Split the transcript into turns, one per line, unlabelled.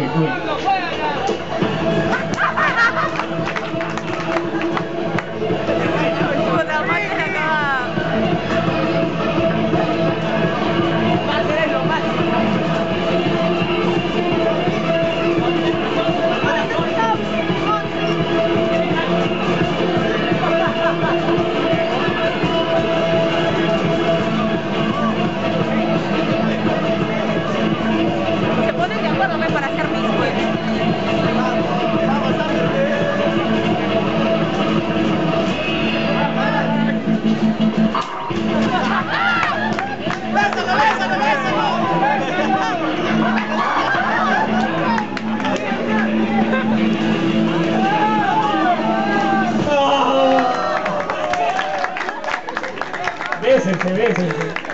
Yes. Bésense, bésense.